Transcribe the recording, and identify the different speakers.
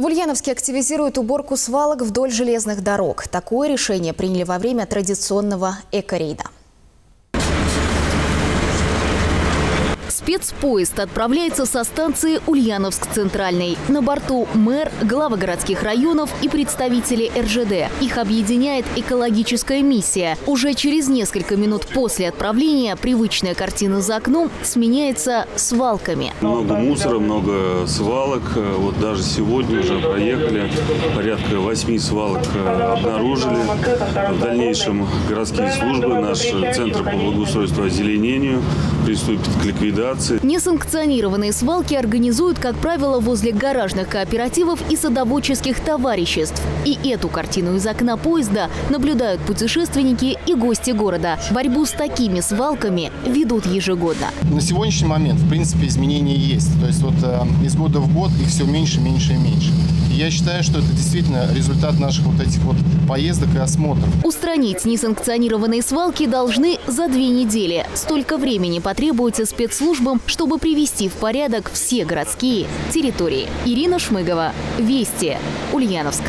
Speaker 1: В Ульяновске активизируют уборку свалок вдоль железных дорог. Такое решение приняли во время традиционного эко-рейда.
Speaker 2: Спецпоезд отправляется со станции Ульяновск-Центральный. На борту мэр, главы городских районов и представители РЖД. Их объединяет экологическая миссия. Уже через несколько минут после отправления привычная картина за окном сменяется свалками.
Speaker 3: Много мусора, много свалок. Вот даже сегодня уже проехали. Порядка восьми свалок э, обнаружили. В дальнейшем городские службы, наш Центр по благоустройству озеленению приступит к ликвидации.
Speaker 2: Несанкционированные свалки организуют, как правило, возле гаражных кооперативов и садоводческих товариществ. И эту картину из окна поезда наблюдают путешественники и гости города. Борьбу с такими свалками ведут ежегодно.
Speaker 4: На сегодняшний момент, в принципе, изменения есть. То есть вот э, из года в год их все меньше, меньше и меньше. И я считаю, что это действительно результат наших вот этих вот поездок и осмотров.
Speaker 2: Устранить несанкционированные свалки должны за две недели. Столько времени потребуется спецслужбам, чтобы привести в порядок все городские территории. Ирина Шмыгова, Вести, Ульяновск.